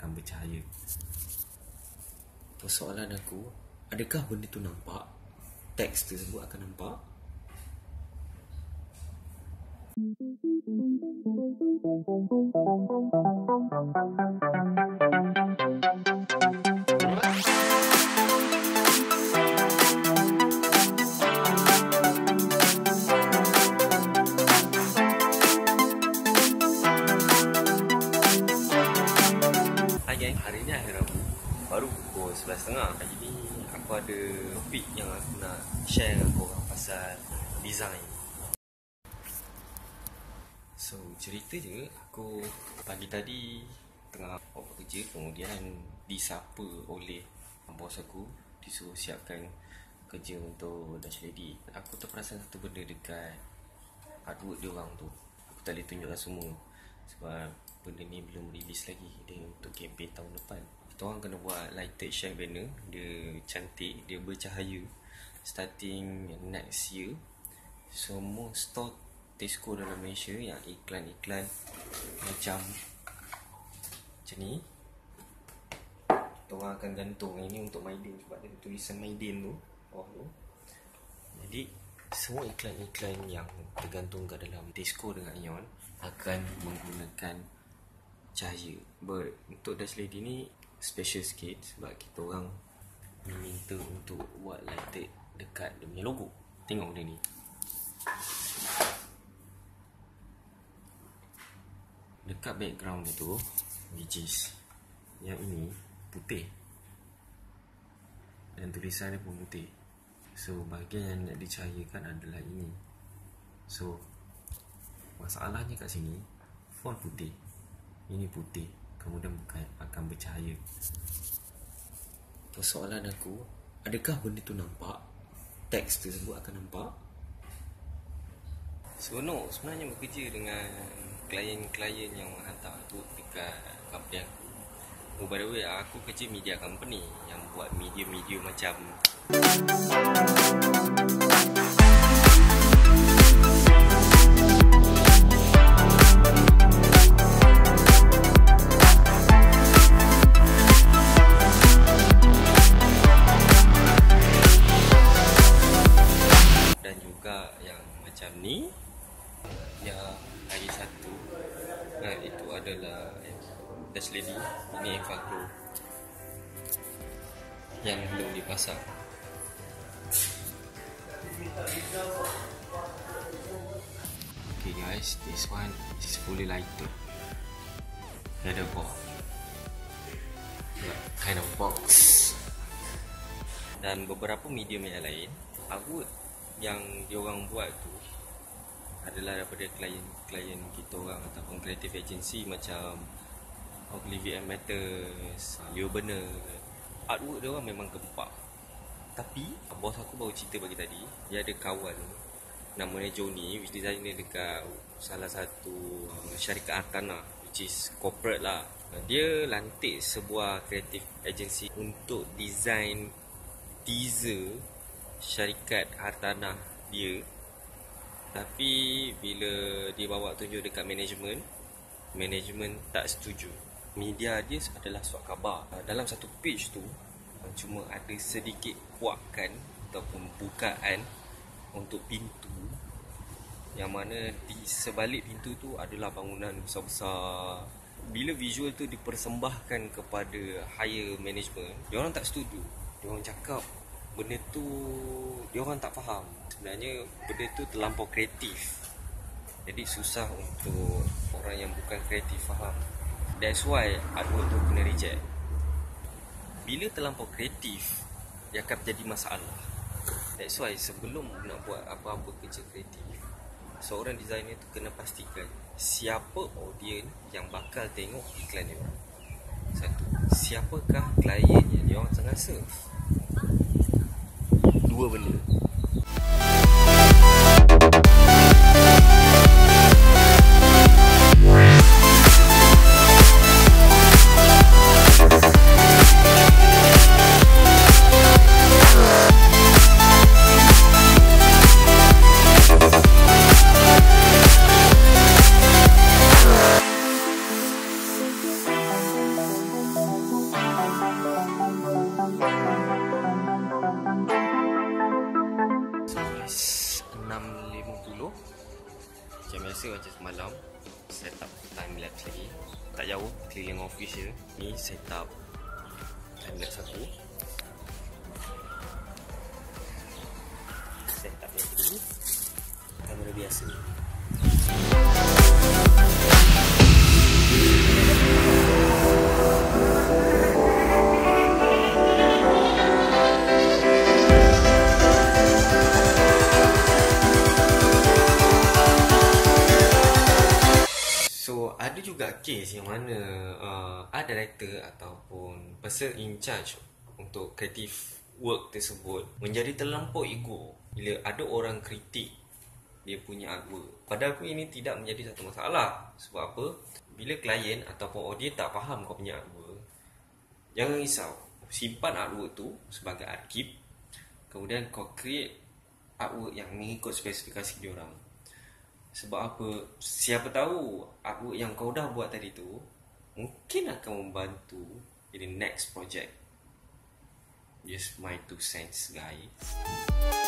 akan bercahaya. Persoalan aku, adakah benda tu nampak? Teks tersebut akan nampak? Hai 11.30 Hari ni aku ada topik yang aku nak share dengan korang pasal design. So cerita je aku pagi tadi tengah buat kerja Kemudian disapa oleh bos aku Disuruh siapkan kerja untuk Dutch Lady. Aku terperasan satu benda dekat artwork dia orang tu. Aku tak boleh tunjukkan semua Sebab benda ni belum release lagi. Dia untuk campaign tahun depan Orang kena buat lighted share banner. Dia cantik, dia bercahaya. Starting next year Semua store Tesco dalam Malaysia Yang iklan-iklan Macam Macam ni. Orang akan gantung. Ini untuk Maidin Sebab ada tulisan Maidin tu Bawah tu. Jadi semua iklan-iklan yang tergantung kat dalam Tesco dengan Ion akan menggunakan cahaya. But untuk Dash Lady ni special sikit sebab kita orang meminta untuk buat lighted dekat dia punya logo. Tengok dia ni. Dekat background dia tu which is yang ini putih. Dan tulisan dia pun putih. So bahagian yang nak dicahayakan adalah ini So Masalahnya kat sini Font putih Ini putih Kemudian akan bercahaya. Persoalan aku Adakah benda tu nampak? Teks tersebut akan nampak? Seronok sebenarnya bekerja dengan Klien-klien yang menghantar tu Dekat company aku. Oh by the way aku kerja media company Yang buat media-media macam yang lagi satu nah, itu adalah Dash Lady ini Evagro yang belum dipasang Okay guys, this one is fully lighted. Ada box. Kind of box. Dan beberapa medium yang lain, artwork yang diorang buat tu adalah daripada klien-klien kita orang ataupun creative agency macam Oblivion Matters, Burner. Artwork dia orang memang gempak. Tapi bos aku baru cerita bagi tadi, dia ada kawan namanya Johnny which designer dekat salah satu uh, syarikat Artana which is corporate lah. Dia lantik sebuah creative agency untuk design teaser syarikat hartanah dia tapi bila dia bawa tunjuk dekat management management tak setuju. Media dia adalah surat khabar. Dalam satu page tu cuma ada sedikit kuatkan ataupun bukaan untuk pintu yang mana di sebalik pintu tu adalah bangunan besar-besar. Bila visual tu dipersembahkan kepada higher management dia orang tak setuju. Dia orang cakap benda tu dia orang tak faham sebenarnya benda tu terlampau kreatif. Jadi susah untuk orang yang bukan kreatif faham. That's why artwork tu kena reject. Bila terlampau kreatif dia akan jadi masalah. That's why sebelum nak buat apa-apa kerja kreatif seorang designer tu kena pastikan siapa audien yang bakal tengok iklan dia. Satu siapakah klien yang dia orang tengah serve dua benda 6.50 Macam biasa macam semalam Set up time lapse lagi Tak jauh, keliling office je. Ni set up time lapse aku Set up yang kedua. Kamera biasa. ni case yang mana uh, art director ataupun person in charge untuk creative work tersebut menjadi terlampau ego bila ada orang kritik dia punya artwork. Pada aku ini tidak menjadi satu masalah. Sebab apa? Bila klien ataupun audience tak faham kau punya artwork, jangan risau. Simpan artwork tu sebagai arkib. Kemudian kau create artwork yang mengikut spesifikasi dia orang. Sebab apa? Siapa tahu Artwork yang kau dah buat tadi tu Mungkin akan membantu In the next project. Just my two cents guys